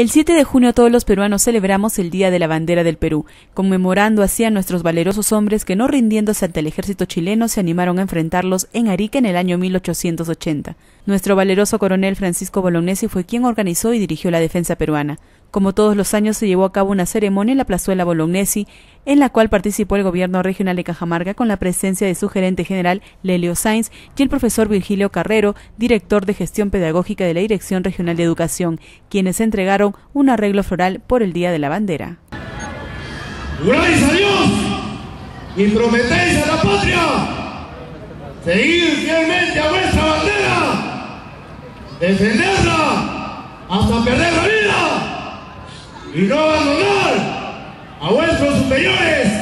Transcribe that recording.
El 7 de junio todos los peruanos celebramos el Día de la Bandera del Perú, conmemorando así a nuestros valerosos hombres que no rindiéndose ante el ejército chileno se animaron a enfrentarlos en Arica en el año 1880. Nuestro valeroso coronel Francisco Bolognesi fue quien organizó y dirigió la defensa peruana. Como todos los años se llevó a cabo una ceremonia en la plazuela Bolognesi, en la cual participó el gobierno regional de Cajamarca con la presencia de su gerente general Lelio Sainz y el profesor Virgilio Carrero, director de gestión pedagógica de la Dirección Regional de Educación, quienes entregaron un arreglo floral por el Día de la Bandera. Juráis a Dios y prometéis a la patria seguir fielmente a vuestra bandera, defenderla hasta perder la vida y no abandonar a vuestros subordinados